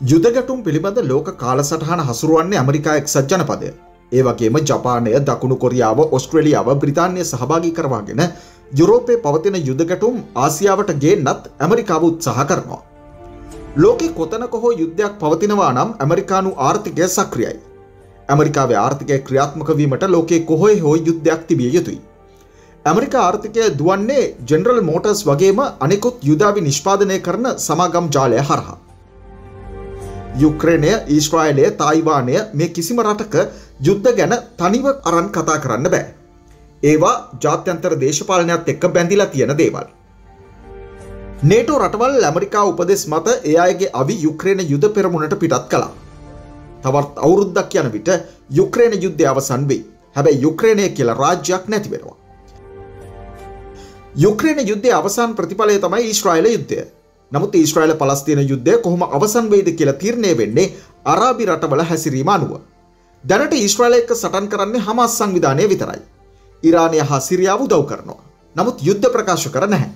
යුදගැටුම් පිළිබඳ ලෝක කාලසටහන හසුරුවන්නේ ඇමරිකා එක්සත් ජනපදය. ඒ වගේම ජපානය දකුණු කොරියාව ඔස්ට්‍රලියාව බ්‍රතාන්‍ය සහභාගි කරවාගෙන යුරෝපය පවතින යුදගැටුම් ආසියාවට ගේන්නත් ඇමරිකාව උත්සාහ කරනවා. ලෝකෙ කොතනක හෝ යුද්ධයක් පවතිනවා නම් ඇමරිකානු ආර්ථිකය සක්‍රියයි. ඇමරිකාවේ ආර්ථිකය ක්‍රියාත්මක වීමට ලෝකේ කොහොය හෝ යුද්ධයක් තිබිය යුතුයි. ඇමරිකා ආර්ථිකය දුවන්නේ ජෙනරල් මෝටර්ස් වගේම අනෙකුත් යුදාවි නිෂ්පාදනය කරන සමාගම් ජාලය හරහා. යුක්‍රේනය ඊශ්‍රායිලය තායිවානය මේ කිසිම රටක යුද්ධ ගැන තනිව අරන් කතා කරන්න බෑ. ඒවා ජාත්‍යන්තර දේශපාලනයක් එක්ක බැඳිලා තියෙන දේවල්. නේටෝ රටවල් ඇමරිකා උපදෙස් මත ඒ අයගේ අවි යුක්‍රේන යුද පෙරමුණට පිටත් කළා. තවත් අවුරුද්දක් යන විට යුක්‍රේන යුද්ධය අවසන් වෙයි. හැබැයි යුක්‍රේනය කියලා රාජ්‍යයක් නැති වෙනවා. යුක්‍රේන යුද්ධය අවසාන ප්‍රතිඵලය තමයි ඊශ්‍රායිල යුද්ධය. නමුත් ඊශ්‍රයිල පලස්තින යුද්ධය කොහොම අවසන් වෙයිද කියලා තීරණය වෙන්නේ අරාබි රටවල හැසිරීම අනුව. දැනට ඊශ්‍රයිල එක්ක සටන් කරන්නේ හමස් සංවිධානය විතරයි. ඉරානය හා සිරියාව උදව් කරනවා. නමුත් යුද්ධ ප්‍රකාශ කර නැහැ.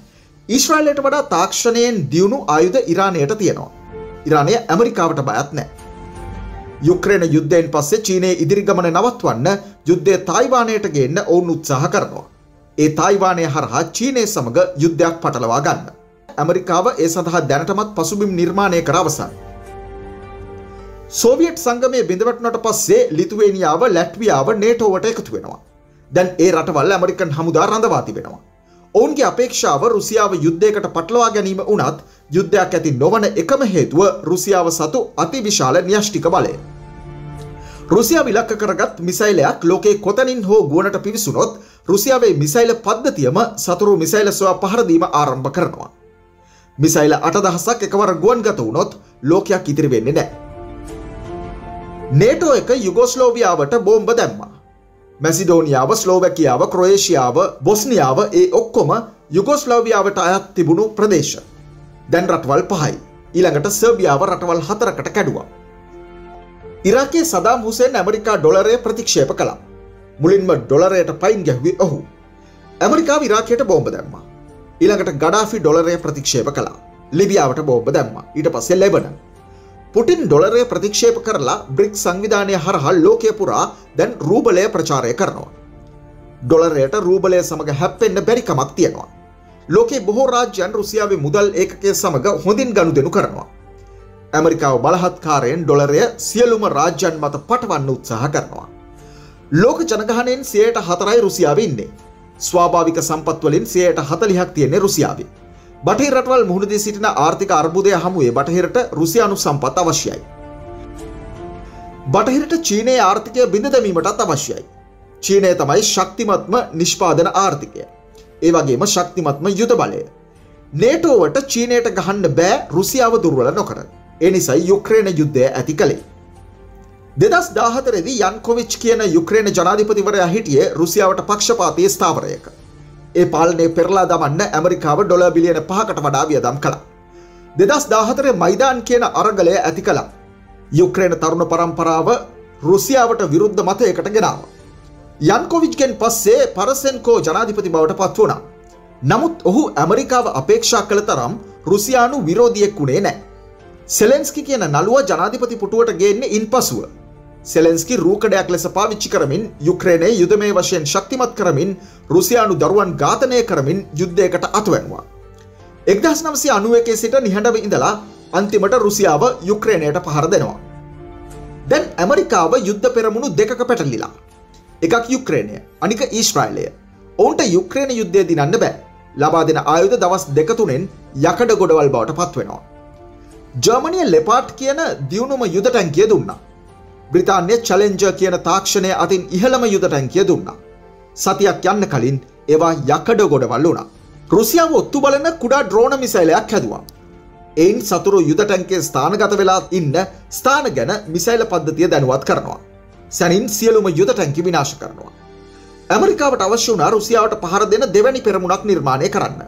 ඊශ්‍රයිලයට වඩා තාක්ෂණයෙන් දියුණු ආයුධ ඉරානයට තියෙනවා. ඉරානය ඇමරිකාවට බයත් නෑ. යුක්‍රේන යුද්ධයෙන් පස්සේ චීනයේ ඉදිරිගමන නවත්වන්න යුද්ධය තායිවානයට ගේන්න ඔවුන් උත්සාහ කරනවා. ඒ තායිවානය හරහා චීනය සමඟ යුද්ධයක් පටලවා ගන්න. ඇමරිකාව ඒ සඳහා දැනටමත් පසුබිම් නිර්මාණය කර අවසන්. සෝවියට් සංගමය බිඳවටනට පස්සේ ලිතුවේනියාව ලැට්වියාව නේටෝවට එකතු වෙනවා. දැන් ඒ රටවල් ඇමරිකන් හමුදා රඳවා තිබෙනවා. ඔවුන්ගේ අපේක්ෂාව රුසියාව යුද්ධයකට පටලවා ගැනීම වනත් යුද්ධයක් ඇති නොවන එකම හේතුව රුසියාව සතු අතිවිශාල න්‍යෂ්ටික බලය. රුසියා විලක්ක කරගත් මිසයිලයක් ලෝකේ කොතනින් හෝ ගුවනට පිවිසුනොත් රුසියාවේ මිසයිල පද්ධතියම සතුරු මිසයිල සොයා පහරදීම ආරම්භ කරනවා. මිසයිල අටදහසක් එකවර ගුවන් ගත වුණොත් ලෝකයක් ඉතිරි වෙන්නේ නෑ. නේටෝ එක යුගෝස්ලෝවියාවට බෝම්බ දැම්මා. මැසිඩෝනියාව ස්ලෝවැකියාව ක්‍රොේෂියාව බොස්නියාව ඒ ඔක්කොම යුගෝස්ලෝවියාවට අයත් තිබුණු ප්‍රදේශ. දැන් රටවල් පහයි. ඊළඟට සර්බියාව රටවල් හතරකට කැඩුවා. ඉරාකේ සදාම් හුසෙන් ඇමරිකා ඩොලරය ප්‍රතික්ෂේප කළා. මුලින්ම ඩොලරයට පයින් ගැහ්වේ ඔහු. ඇමරිකා විරාකයට බෝම්බ දැම්මා. ඊළඟට ගඩාෆි ඩොලරය ප්‍රතික්ෂේප කළා. ලිබියාවට බෝම්බ දැම්මා. ඊට පස්සේ ලෙබනන්. පුටින් ඩොලරය ප්‍රතික්ෂේප කරලා බ්‍රික් සංවිධානය හරහා ලෝකය පුරා දැන් රූබලය ප්‍රචාරය කරනවා. ඩොලරයට රූබලය සමඟ හැප්පෙන්න්න බැරිකමක් තියෙනවා. ලෝකේ බොහෝ රාජ්‍යන් රුසියාවේ මුදල් ඒකය සමඟ හොඳින් ගණු දෙනු කරනවා. ඇමරිකාව බලහත්කාරයෙන් ඩොලරය සියලුම රාජ්‍යන් මත පටවන්න උත්සාහ කරනවා. ලෝක ජනගහනයෙන් සයට හතරයි රුසියාව ඉන්නේ. ස්වාභාවික සම්පත්වලින් සයට හතලිහක් තියෙන්නේ රුසියාවේ. බටහි රටවල් මුහුණදී සිටින ආර්ථික අර්බුදය හමුවේ බටහිරට රුසියානු සම්පත් අවශ්‍යයි. බටහිරට චීනයේ ආර්ථිකය බිඳ දැමීමටත් අවශ්‍යයි. චීනය තමයි ශක්තිමත්ම නිෂ්පාදන ආර්ථිකය. ඒ වගේම ශක්තිමත්ම යුද බලය. නේටෝවට චීනයට ගහන්න බෑ රුසියාව දුර්වල නොකර. එනිසයි යුක්‍රේන යුද්ධය ඇති කළේ. දෙදස් දාහතරෙදි යන්කොවිච් කියන යුක්‍රේන ජනාධිපතිවරයා හිටියේ රුසියාවට පක්ෂපාතය ස්ථාවරයක. ඒ පාලනය පෙරලා දමන්න ඇමරිකාව ඩොල බිලියන පහකට වඩා වියදම් කළ. දෙදස් දාහතරේ මයිදාන් කියන අරගලය ඇති කළා. යුක්‍රේන තරුණ පරම්පරාව රුසියාවට විරුද්ධ මතයකට ගෙනාව. යන්කොවිච්ගෙන් පස්සේ පරසෙන්කෝ ජනාධිපති බවට පත් වුණා. නමුත් ඔහු ඇමරිකාව අපේක්ෂා කළ තරම් රුසියානු විරෝධියෙක් වුණේ නෑ. සෙලෙන්ස්කි කියන නළුව ජනාධිපති පුටුවට ගේන්නේ ඉන් පසුව. සෙලෙන්ස්කි රූකඩයක් ලෙස පාවිච්චි කරමින් යුක්‍රේනය යුදමය වශයෙන් ශක්තිමත් කරමින් රුසියානු දරුවන් ඝාතනය කරමින් යුද්ධයකට අතුවැන්වා. එක්දස් නම්සි අනුව එකේ සිට නිහඬව ඉඳලා අන්තිමට රුසියාව යුක්‍රේණයට පහර දෙනවා. දැන් ඇමරිකාව යුද්ධ පෙරමුණු දෙකක පැටලිලා. එකක් යුක්‍රේණය අනික ඊශ්‍රයිලය. ඔවුන්ට යුක්‍රේණ යුද්ධය දිනන්න බෑ. ලබා දෙන ආයුධ දවස් දෙකතුනෙන් යකඩ ගොඩවල් බවට පත්වෙනවා. ජර්මනිය ලෙපාට් කියන දියුණුම යුද ටැන්කිය දුන්නා. බ්‍රිතාන්‍ය චලෙන්ජ කියන තාක්ෂණය අතින් ඉහළම යුද ටැන්කිය දුන්නා. සතියක් යන්න කලින් ඒවා යකඩ ගොඩවල් වුණා. රුසියාව ඔත්තු බලන කුඩා ඩ්‍රෝන මිසයිලයක් හැදවා. එයින් සතුරු යුද ටැන්කේ ස්ථානගත වෙලා ඉන්න ස්ථාන ගැන මිසයිල පද්ධතිය දැනුවත් කරනවා. සැනින් සියලුම යුද ටැන්කි විනාශ කරනවා. ඇමරිකාවට අවශ්‍ය වුණ රුසියාවට පහර දෙන දෙවැනි පෙරමුණක් නිර්මාණය කරන්න.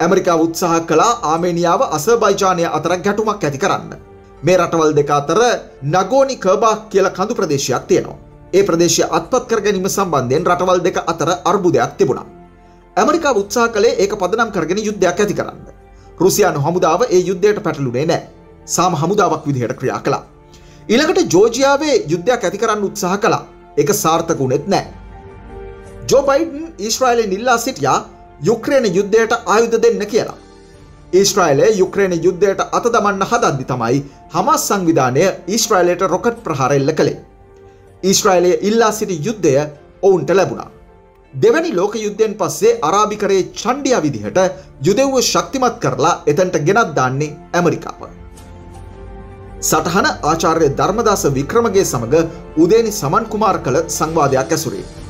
ඇමරිකා උත්සාහ කලා ආමේනියාව අසබයිජානය අතර ගැටුමක් ඇති කරන්න. මේ රටවල් දෙක අතර නගෝනි කර්බා කියල කඳු ප්‍රදේශයක් තියෙනවා. ඒ ප්‍රදේශය අත්පත් කර ගැනීම සම්බන්ධයෙන් රටවල් දෙක අතර අර්බුදයක් තිබුණා. ඇමරිකා උත්සා කළේ ඒක පදනම් කරගෙන යුද්ධයක් ඇති කරන්න. රුසියානු හමුදාව ඒ යුද්ධයට පැටලුනේ නෑ. සාම හමුදාවක් විදිහට ක්‍රියා කළා. ඊළඟට ජෝජියාවේ යුද්ධයක් ඇති කරන්න උත්සාහ කළා. ඒක සාර්ථක වුණෙත් නැහැ. ජෝ බයිඩන් ඊශ්‍රායලෙන් ඉල්ලා සිටියා යුක්‍රේන යුද්ධයට ආයුධ දෙන්න කියලා. ඊශ්‍රයිලය යුක්‍රේන යුද්ධයට අත දමන්න හදද්දි තමයි හමස් සංවිධානය ඊශ්‍රයිලයට රොකට් ප්‍රහාරෙල්ල කළේ. ඊශ්‍රයිලය ඉල්ලා සිටි යුද්ධය ඔවුන්ට ලැබුණා. දෙවැනි ලෝක යුද්ධයෙන් පස්සේ අරාභිකරයේ චණ්ඩිය විදිහට යුදෙව්ව ශක්තිමත් කරලා එතැන්ට ගෙනත් දාන්නේ ඇමරිකාව. සටහන ආචාර්ය ධර්මදාස වික්‍රමගේ සමඟ උදේනි සමන් කුමාර කළ සංවාධයක් ඇසුරේ.